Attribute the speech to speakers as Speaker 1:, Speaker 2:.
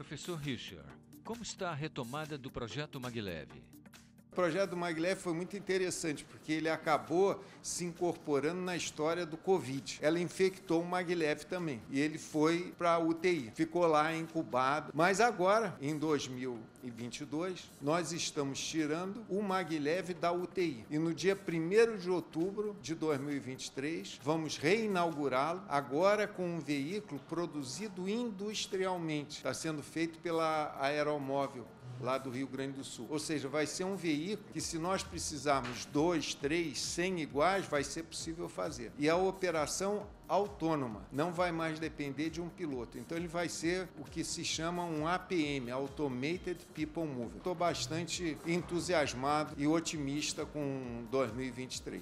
Speaker 1: Professor Rischer, como está a retomada do projeto Maglev?
Speaker 2: O projeto do Maglev foi muito interessante, porque ele acabou se incorporando na história do Covid. Ela infectou o Maglev também. E ele foi para a UTI. Ficou lá incubado. Mas agora, em 2022, nós estamos tirando o Maglev da UTI. E no dia 1 de outubro de 2023, vamos reinaugurá-lo, agora com um veículo produzido industrialmente. Está sendo feito pela Aeromóvel lá do Rio Grande do Sul. Ou seja, vai ser um veículo que, se nós precisarmos dois, três, cem iguais, vai ser possível fazer. E a operação autônoma, não vai mais depender de um piloto. Então ele vai ser o que se chama um APM, Automated People Mover. Estou bastante entusiasmado e otimista com 2023.